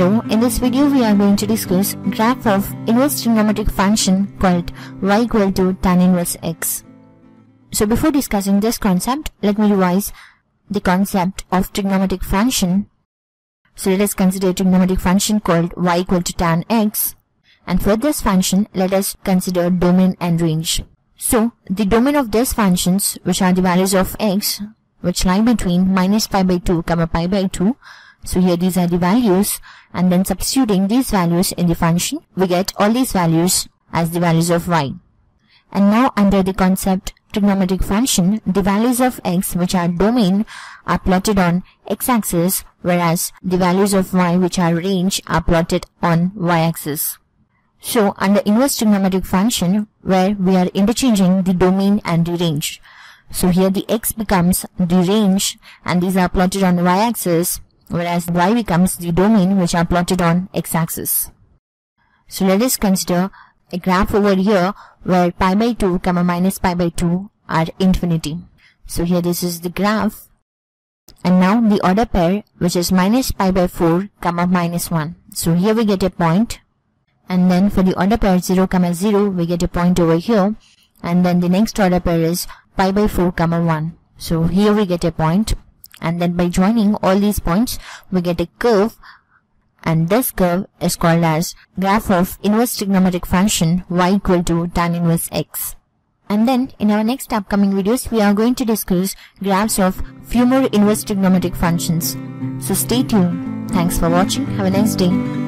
Hello, in this video we are going to discuss graph of inverse trigonometric function called y equal to tan inverse x. So before discussing this concept, let me revise the concept of trigonometric function. So let us consider a trigonometric function called y equal to tan x. And for this function, let us consider domain and range. So the domain of these functions, which are the values of x, which lie between minus pi by 2 comma pi by 2, so here these are the values and then substituting these values in the function, we get all these values as the values of y. And now under the concept trigonometric function, the values of x which are domain are plotted on x-axis whereas the values of y which are range are plotted on y-axis. So under inverse trigonometric function where we are interchanging the domain and the range. So here the x becomes the range and these are plotted on y-axis whereas y becomes the domain which are plotted on x-axis. So let us consider a graph over here where pi by 2 comma minus pi by 2 are infinity. So here this is the graph and now the order pair which is minus pi by 4 comma minus 1. So here we get a point and then for the order pair 0 comma 0 we get a point over here and then the next order pair is pi by 4 comma 1. So here we get a point and then by joining all these points we get a curve and this curve is called as graph of inverse trigonometric function y equal to tan inverse x. And then in our next upcoming videos we are going to discuss graphs of few more inverse trigonometric functions. So stay tuned. Thanks for watching. Have a nice day.